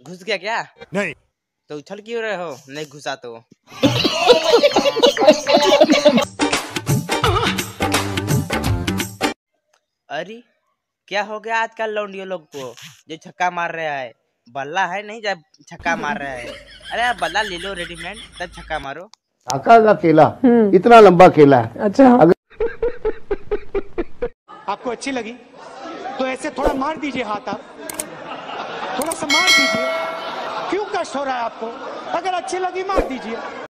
घुस गया क्या? नहीं। तो उछल क्यों रहे हो? नहीं घुसा तो। अरे क्या हो गया आजकल लौंडियों लोग को जो छक्का मार रहा है? बल्ला है नहीं जब छक्का मार रहा है। अरे यार बल्ला ले लो रेडीमेड तब छक्का मारो। काका का केला इतना लंबा केला है। अच्छा। अगर... आपको अच्छी लगी तो ऐसे थोड़ा मार दीजिए हाथ आप। थोड़ा सा मार दीजिए। क्यों कष्ट हो रहा है आपको? अगर अच्छी लगी मार दीजिए।